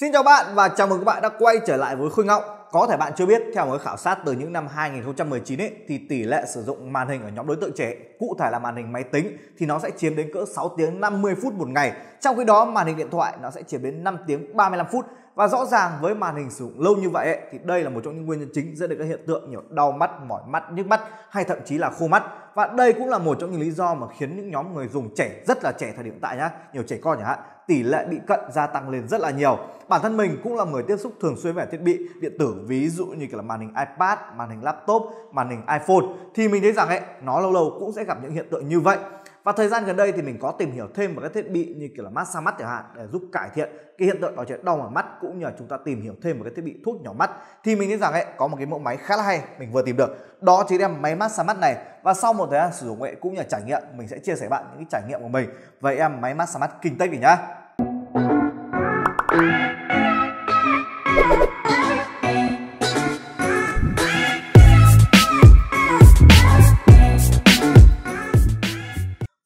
Xin chào bạn và chào mừng các bạn đã quay trở lại với Khôi Ngọng. Có thể bạn chưa biết, theo một khảo sát từ những năm 2019 ấy, thì tỷ lệ sử dụng màn hình ở nhóm đối tượng trẻ, cụ thể là màn hình máy tính, thì nó sẽ chiếm đến cỡ 6 tiếng 50 phút một ngày. Trong khi đó màn hình điện thoại nó sẽ chiếm đến 5 tiếng 35 phút. Và rõ ràng với màn hình sử dụng lâu như vậy ấy, thì đây là một trong những nguyên nhân chính dẫn đến các hiện tượng như đau mắt, mỏi mắt, nhức mắt hay thậm chí là khô mắt. Và đây cũng là một trong những lý do mà khiến những nhóm người dùng trẻ rất là trẻ thời điểm hiện tại nhá, nhiều trẻ con chẳng hạn tỷ lệ bị cận gia tăng lên rất là nhiều. Bản thân mình cũng là người tiếp xúc thường xuyên với thiết bị điện tử ví dụ như là màn hình iPad, màn hình laptop, màn hình iPhone thì mình thấy rằng ấy nó lâu lâu cũng sẽ gặp những hiện tượng như vậy. Và thời gian gần đây thì mình có tìm hiểu thêm về các thiết bị như kiểu là massage mắt chẳng hạn để giúp cải thiện cái hiện tượng đó là đau ở mắt cũng như là chúng ta tìm hiểu thêm về các thiết bị thuốc nhỏ mắt. Thì mình nghĩ rằng ấy, có một cái mẫu máy khá là hay, mình vừa tìm được. Đó chính là máy massage mắt này. Và sau một thời gian sử dụng ấy, cũng như là trải nghiệm, mình sẽ chia sẻ bạn những cái trải nghiệm của mình. Về em, máy massage mắt kinh tech này nhá.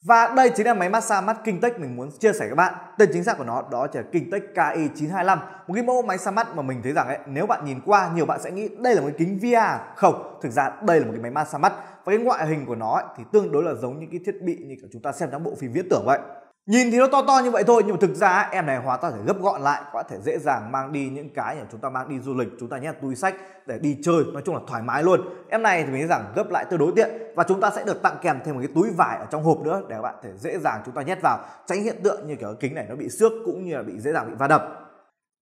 Và đây chính là máy massage mắt Kingtech mình muốn chia sẻ với các bạn. Tên chính xác của nó đó là Kingtech KI925. Một cái mẫu máy xa mắt mà mình thấy rằng ấy, nếu bạn nhìn qua nhiều bạn sẽ nghĩ đây là một cái kính VR. Không, thực ra đây là một cái máy massage mắt. Và cái ngoại hình của nó ấy, thì tương đối là giống những cái thiết bị như chúng ta xem trong bộ phim viễn tưởng vậy. Nhìn thì nó to to như vậy thôi, nhưng mà thực ra em này hóa ta thể gấp gọn lại, có thể dễ dàng mang đi những cái mà chúng ta mang đi du lịch, chúng ta nhét túi sách để đi chơi, nói chung là thoải mái luôn. Em này thì mình thấy rằng gấp lại tương đối tiện và chúng ta sẽ được tặng kèm thêm một cái túi vải ở trong hộp nữa để các bạn thể dễ dàng chúng ta nhét vào, tránh hiện tượng như kiểu kính này nó bị xước cũng như là bị dễ dàng bị va đập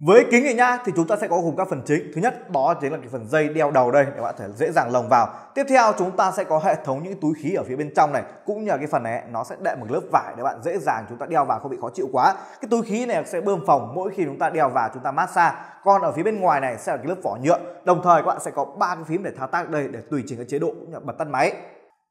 với kính này nhá thì chúng ta sẽ có gồm các phần chính. Thứ nhất đó chính là cái phần dây đeo đầu đây để bạn thể dễ dàng lồng vào. Tiếp theo chúng ta sẽ có hệ thống những túi khí ở phía bên trong này, cũng như là cái phần này nó sẽ đệm một lớp vải để bạn dễ dàng chúng ta đeo vào không bị khó chịu quá. Cái túi khí này sẽ bơm phòng mỗi khi chúng ta đeo vào chúng ta massage. Còn ở phía bên ngoài này sẽ là cái lớp vỏ nhựa. Đồng thời các bạn sẽ có ba cái phím để thao tác đây để tùy chỉnh cái chế độ cũng như bật tắt máy.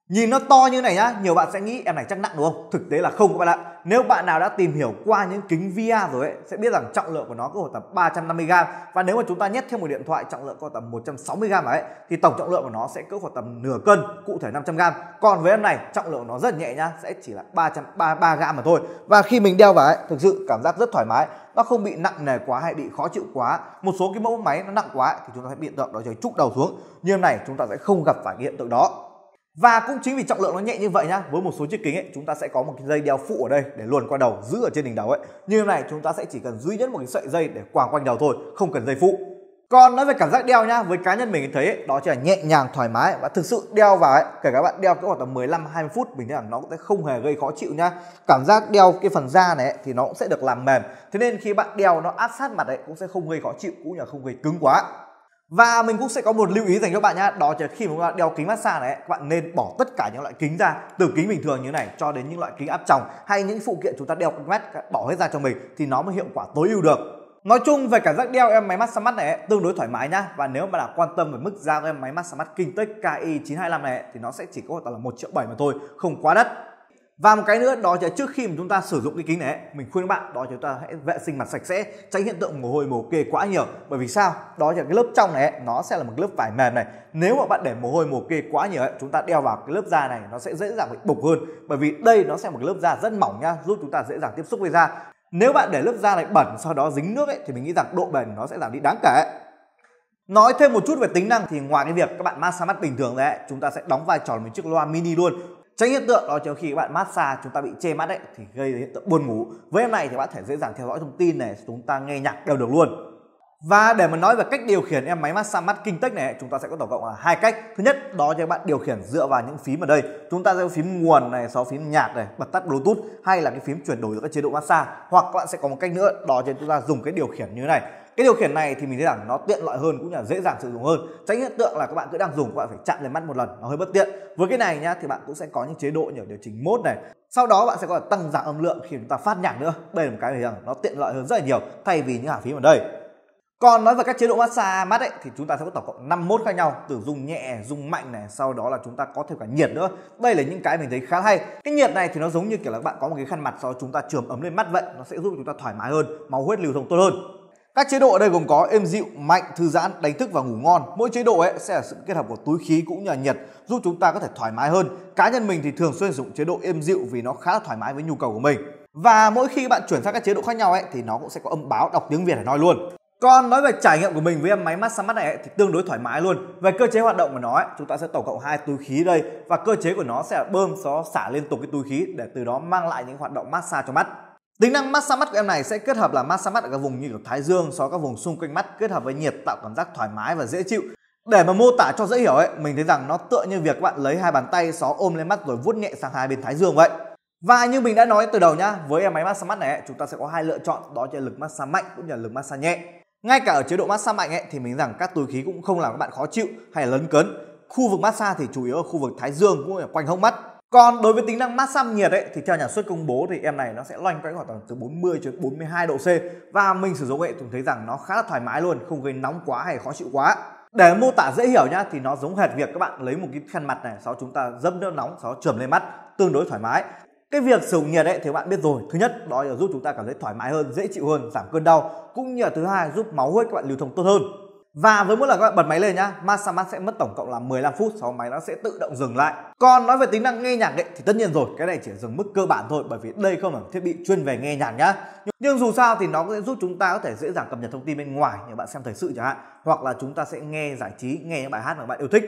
Nhìn nó to như này nhá, nhiều bạn sẽ nghĩ em này chắc nặng đúng không? Thực tế là không các bạn ạ. Nếu bạn nào đã tìm hiểu qua những kính VR rồi ấy, sẽ biết rằng trọng lượng của nó có khoảng tầm 350 g và nếu mà chúng ta nhét thêm một điện thoại trọng lượng có tầm 160 g ấy thì tổng trọng lượng của nó sẽ cỡ khoảng tầm nửa cân, cụ thể 500 g. Còn với em này, trọng lượng của nó rất nhẹ nhá, sẽ chỉ là 333 g mà thôi. Và khi mình đeo vào ấy, thực sự cảm giác rất thoải mái, nó không bị nặng nề quá hay bị khó chịu quá. Một số cái mẫu máy nó nặng quá ấy, thì chúng ta sẽ bị hiện tượng đó trời trúc đầu xuống. Như em này chúng ta sẽ không gặp phải hiện tượng đó. Và cũng chính vì trọng lượng nó nhẹ như vậy nhá, với một số chiếc kính ấy chúng ta sẽ có một cái dây đeo phụ ở đây để luồn qua đầu giữ ở trên đỉnh đầu ấy. Như thế này chúng ta sẽ chỉ cần duy nhất một cái sợi dây để quàng quanh đầu thôi, không cần dây phụ. Còn nói về cảm giác đeo nhá, với cá nhân mình thấy ấy, đó chỉ là nhẹ nhàng thoải mái và thực sự đeo vào ấy, kể các bạn đeo cứ khoảng tầm 15 20 phút mình thấy là nó cũng sẽ không hề gây khó chịu nhá. Cảm giác đeo cái phần da này ấy, thì nó cũng sẽ được làm mềm. Thế nên khi bạn đeo nó áp sát mặt ấy cũng sẽ không gây khó chịu cũng như là không gây cứng quá. Và mình cũng sẽ có một lưu ý dành cho bạn nhá, Đó là khi mà các bạn đeo kính massage này, Các bạn nên bỏ tất cả những loại kính ra, Từ kính bình thường như này cho đến những loại kính áp tròng Hay những phụ kiện chúng ta đeo kính mắt Bỏ hết ra cho mình thì nó mới hiệu quả tối ưu được. Nói chung về cảm giác đeo em máy massage mắt này tương đối thoải mái nhá. Và nếu mà là quan tâm về mức giá của em máy massage mắt Kingtech KI925 này thì nó sẽ chỉ có là 1 triệu 7 mà thôi, Không quá đắt và một cái nữa đó là trước khi mà chúng ta sử dụng cái kính này mình khuyên các bạn đó chúng ta hãy vệ sinh mặt sạch sẽ tránh hiện tượng mồ hôi mồ kê quá nhiều. Bởi vì sao? Đó là cái lớp trong này nó sẽ là một lớp vải mềm này. Nếu mà bạn để mồ hôi mồ kê quá nhiều chúng ta đeo vào cái lớp da này nó sẽ dễ dàng bị bục hơn. Bởi vì đây nó sẽ một lớp da rất mỏng nhá giúp chúng ta dễ dàng tiếp xúc với da. Nếu bạn để lớp da này bẩn sau đó dính nước ấy, thì mình nghĩ rằng độ bền nó sẽ giảm đi đáng kể Nói thêm một chút về tính năng thì ngoài cái việc các bạn massage mắt bình thường đấy, chúng ta sẽ đóng vai trò một chiếc loa mini luôn tránh hiện tượng đó trước khi các bạn massage chúng ta bị chê mắt đấy thì gây hiện tượng buồn ngủ. Với em này thì bạn thể dễ dàng theo dõi thông tin này, chúng ta nghe nhạc đều được luôn. Và để mà nói về cách điều khiển em máy massage mắt Kingtech này, chúng ta sẽ có tổng cộng là hai cách. Thứ nhất, đó cho bạn điều khiển dựa vào những phím ở đây. Chúng ta sẽ có phím nguồn này, sau phím nhạc này, bật tắt bluetooth hay là cái phím chuyển đổi giữa các chế độ massage. Hoặc các bạn sẽ có một cách nữa, đó cho chúng ta dùng cái điều khiển như thế này cái điều khiển này thì mình thấy rằng nó tiện lợi hơn cũng là dễ dàng sử dụng hơn. Tránh hiện tượng là các bạn cứ đang dùng các bạn phải chạm lên mắt một lần nó hơi bất tiện. Với cái này nhá thì bạn cũng sẽ có những chế độ như điều chỉnh mốt này. Sau đó bạn sẽ có thể tăng giảm âm lượng khi chúng ta phát nhạc nữa. Đây là một cái rằng nó tiện lợi hơn rất là nhiều thay vì những hàng phím ở đây. Còn nói về các chế độ massage mắt ấy thì chúng ta sẽ có tổng cộng 5 mốt khác nhau. Từ dùng nhẹ, dùng mạnh này, sau đó là chúng ta có thêm cả nhiệt nữa. Đây là những cái mình thấy khá hay. Cái nhiệt này thì nó giống như kiểu là bạn có một cái khăn mặt sau đó chúng ta chườm ấm lên mắt vậy, nó sẽ giúp chúng ta thoải mái hơn, máu huyết lưu thông tốt hơn. Các chế độ ở đây gồm có êm dịu, mạnh, thư giãn, đánh thức và ngủ ngon. Mỗi chế độ ấy sẽ là sự kết hợp của túi khí cũng như là nhiệt giúp chúng ta có thể thoải mái hơn. Cá nhân mình thì thường xuyên sử dụng chế độ êm dịu vì nó khá là thoải mái với nhu cầu của mình. và mỗi khi bạn chuyển sang các chế độ khác nhau ấy thì nó cũng sẽ có âm báo đọc tiếng Việt để nói luôn còn nói về trải nghiệm của mình với em máy massage mắt này ấy, thì tương đối thoải mái luôn về cơ chế hoạt động của nó ấy, chúng ta sẽ tổng cộng hai túi khí đây và cơ chế của nó sẽ là bơm gió xả liên tục cái túi khí để từ đó mang lại những hoạt động massage cho mắt tính năng massage mắt của em này sẽ kết hợp là massage mắt ở các vùng như kiểu thái dương so các vùng xung quanh mắt kết hợp với nhiệt tạo cảm giác thoải mái và dễ chịu. Để mà mô tả cho dễ hiểu ấy mình thấy rằng nó tựa như việc các bạn lấy hai bàn tay xó ôm lên mắt rồi vuốt nhẹ sang hai bên thái dương vậy. Và như mình đã nói từ đầu nhá với em máy massage mắt này ấy, chúng ta sẽ có hai lựa chọn đó là lực massage mạnh cũng như là lực massage nhẹ. Ngay cả ở chế độ massage mạnh ấy thì mình rằng các túi khí cũng không làm các bạn khó chịu hay là lấn cấn. Khu vực massage thì chủ yếu ở khu vực thái dương cũng như là quanh hốc mắt còn đối với tính năng massage nhiệt ấy thì theo nhà xuất công bố thì em này nó sẽ loanh quanh khoảng từ 40 đến 42 độ C. Và mình sử dụng ấy thì thấy rằng nó khá là thoải mái luôn, không gây nóng quá hay khó chịu quá. Để mô tả dễ hiểu nhá thì nó giống hệt việc các bạn lấy một cái khăn mặt này sau chúng ta dâm nước nóng sau trườm lên mắt tương đối thoải mái. Cái việc sử dụng nhiệt ấy thì bạn biết rồi thứ nhất đó là giúp chúng ta cảm thấy thoải mái hơn dễ chịu hơn giảm cơn đau. Cũng như là thứ hai giúp máu huyết các bạn lưu thông tốt hơn và với mỗi lần các bạn bật máy lên nhá massage sẽ mất tổng cộng là 15 phút sau máy nó sẽ tự động dừng lại. Còn nói về tính năng nghe nhạc ấy, thì tất nhiên rồi cái này chỉ dừng mức cơ bản thôi bởi vì đây không phải thiết bị chuyên về nghe nhạc nhá. Nhưng dù sao thì nó sẽ giúp chúng ta có thể dễ dàng cập nhật thông tin bên ngoài như bạn xem thời sự chẳng hạn hoặc là chúng ta sẽ nghe giải trí nghe những bài hát mà bạn yêu thích.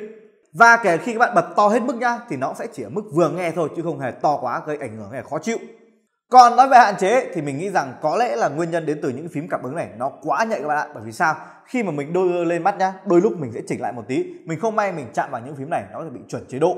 Và kể khi các bạn bật to hết mức nhá thì nó sẽ chỉ ở mức vừa nghe thôi chứ không hề to quá gây ảnh hưởng hay khó chịu còn nói về hạn chế thì mình nghĩ rằng có lẽ là nguyên nhân đến từ những phím cảm ứng này nó quá nhạy các bạn ạ. Bởi vì sao? Khi mà mình đôi lên mắt nhá, đôi lúc mình sẽ chỉnh lại một tí. Mình không may mình chạm vào những phím này, nó sẽ bị chuẩn chế độ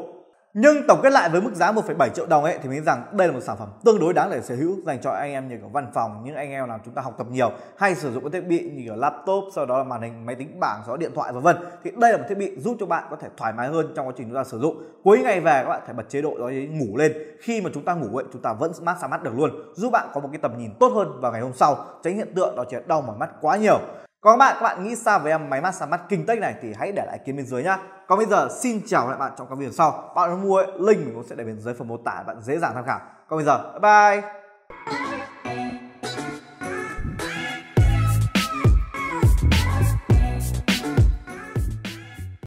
nhưng tổng kết lại với mức giá 1,7 triệu đồng ấy thì mình nghĩ rằng đây là một sản phẩm tương đối đáng để sở hữu dành cho anh em như kiểu văn phòng những anh em làm chúng ta học tập nhiều hay sử dụng các thiết bị như kiểu laptop sau đó là màn hình máy tính bảng sau đó điện thoại vân vân. Thì đây là một thiết bị giúp cho bạn có thể thoải mái hơn trong quá trình chúng ta sử dụng. Cuối ngày về các bạn phải bật chế độ đó ngủ lên. Khi mà chúng ta ngủ ấy chúng ta vẫn massage mắt được luôn giúp bạn có một cái tầm nhìn tốt hơn vào ngày hôm sau tránh hiện tượng đó là đau mỏi mắt quá nhiều còn các bạn, các bạn nghĩ sao về em máy massage mắt kinh tech này thì hãy để lại ý kiến bên dưới nhá. Còn bây giờ xin chào lại bạn trong các video sau. Bạn muốn mua ấy, link mình cũng sẽ để bên dưới phần mô tả bạn dễ dàng tham khảo. Còn bây giờ bye bye.